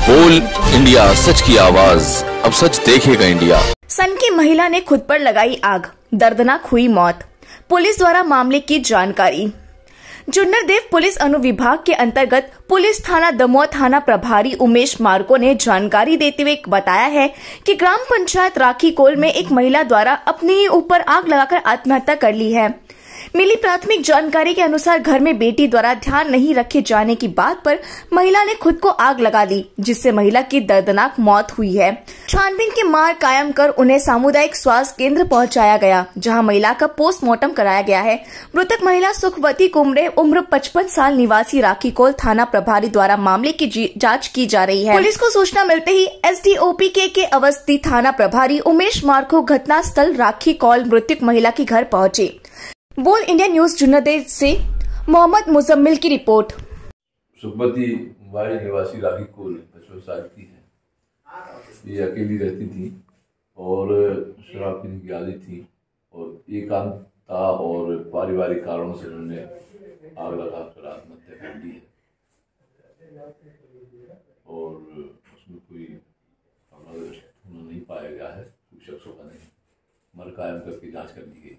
बोल इंडिया, सच की आवाज़। अब सच देखेगा इंडिया। सन की महिला ने खुद पर लगाई आग। दर्दनाक हुई मौत। पुलिस द्वारा मामले की जानकारी। जुन्नर देव पुलिस अनुविभाग के अंतर्गत पुलिस थाना दमोह थाना प्रभारी उमेश मार्को ने जानकारी देते हुए बताया है कि ग्राम पंचायत राखी कोल में एक महिला द्वारा अपने ही ऊपर आग लगाकर आत्महत्या कर ली है। मिली प्राथमिक जानकारी के अनुसार घर में बेटी द्वारा ध्यान नहीं रखे जाने की बात पर महिला ने खुद को आग लगा दी जिससे महिला की दर्दनाक मौत हुई है। छानबीन की मार कायम कर उन्हें सामुदायिक स्वास्थ्य केंद्र पहुँचाया गया जहाँ महिला का पोस्टमार्टम कराया गया है। मृतक महिला सुखवती कुमरे उम्र 55 साल निवासी राखी कोल थाना प्रभारी द्वारा मामले की जाँच की जा रही है। पुलिस को सूचना मिलते ही एस के, के अवस्थी थाना प्रभारी उमेश मार्को घटना स्थल राखी कौल मृतक महिला के घर पहुँचे। बोल इंडिया न्यूज़ जुन्नदेव से मोहम्मद मुजम्मिल की रिपोर्ट। सुखमती मुंबई निवासी राखी कोल, पचपन साल की है। ये अकेली रहती थी और शराब पीने की आदि थी और एकांतता और पारिवारिक कारणों से उन्होंने आग लगा कर आत्महत्या कर ली है। और उसमें कोई नहीं पाया गया है कोई शख्सों का नहीं। मर कायम करके जाँच कर ली गई।